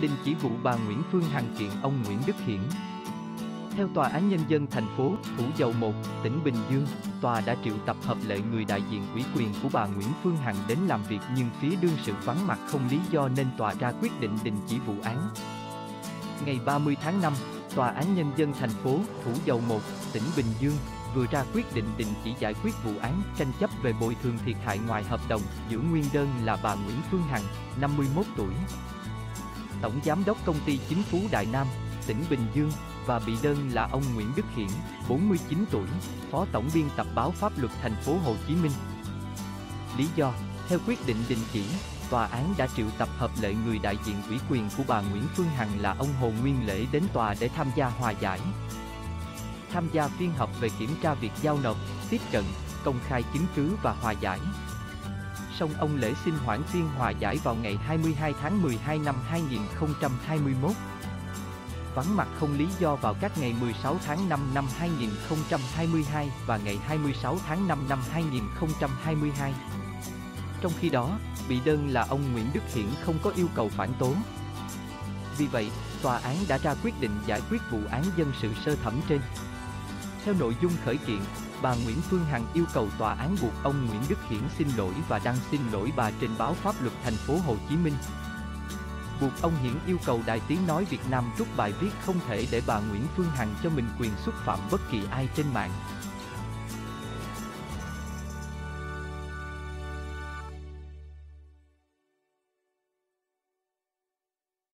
đình chỉ vụ bà Nguyễn Phương Hằng kiện ông Nguyễn Đức Hiển. Theo Tòa án Nhân dân thành phố Thủ Dầu Một, tỉnh Bình Dương, tòa đã triệu tập hợp lệ người đại diện ủy quyền của bà Nguyễn Phương Hằng đến làm việc nhưng phía đương sự vắng mặt không lý do nên tòa ra quyết định đình chỉ vụ án. Ngày 30 tháng 5, Tòa án Nhân dân thành phố Thủ Dầu Một, tỉnh Bình Dương vừa ra quyết định đình chỉ giải quyết vụ án tranh chấp về bồi thường thiệt hại ngoài hợp đồng giữa nguyên đơn là bà Nguyễn Phương Hằng, 51 tuổi, Tổng Giám đốc Công ty Chính Phú Đại Nam, tỉnh Bình Dương và bị đơn là ông Nguyễn Đức Hiển, 49 tuổi, Phó Tổng biên tập báo Pháp luật thành phố Hồ Chí Minh. Lý do, theo quyết định đình chỉ, tòa án đã triệu tập hợp lệ người đại diện ủy quyền của bà Nguyễn Phương Hằng là ông Hồ Nguyên Lễ đến tòa để tham gia hòa giải. Tham gia phiên họp về kiểm tra việc giao nộp, tiếp cận, công khai chứng cứ và hòa giải xong ông Lễ xin hoãn phiên hòa giải vào ngày 22 tháng 12 năm 2021 vắng mặt không lý do vào các ngày 16 tháng 5 năm 2022 và ngày 26 tháng 5 năm 2022. Trong khi đó, bị đơn là ông Nguyễn Đức Hiển không có yêu cầu phản tố. Vì vậy, tòa án đã ra quyết định giải quyết vụ án dân sự sơ thẩm trên. Theo nội dung khởi kiện, bà Nguyễn Phương Hằng yêu cầu tòa án buộc ông Nguyễn Đức Hiển xin lỗi và đăng xin lỗi bà trên báo pháp luật thành phố Hồ Chí Minh buộc ông Hiển yêu cầu Đài Tiếng Nói Việt Nam rút bài viết không thể để bà Nguyễn Phương Hằng cho mình quyền xúc phạm bất kỳ ai trên mạng.